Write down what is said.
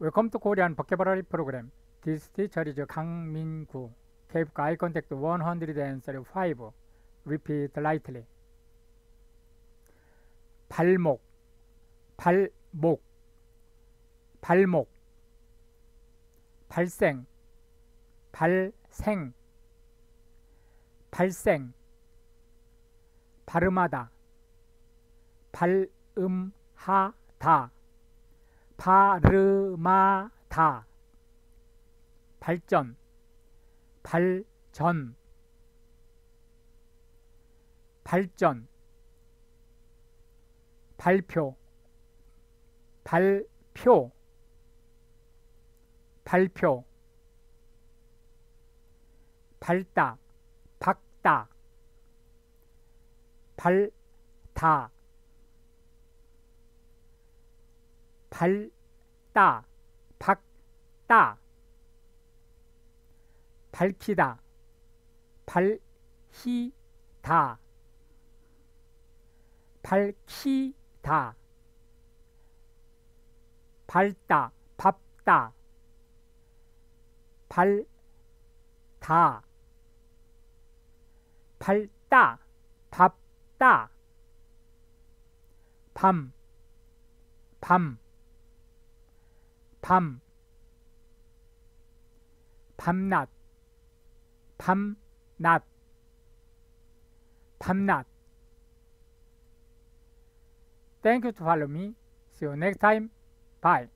To Korean Vocabulary Program. This teacher is 강민구. Eye contact 135. Repeat lightly. 발목, 발목, 발목. 발생, 발생, 발생. 발음하다, 발음하다. 발음하다. 발전 발전. 발전 발표 발표. 발표 밝다 박다. 발다 밝다, 밝다, 밝히다, 밝히다, 밝히다, 밝다, 밥다, 밝다, 밝다, 밥다, 밤, 밤, 밤 밤낮 밤낮 밤낮 Thank you to follow me. See you next time. Bye.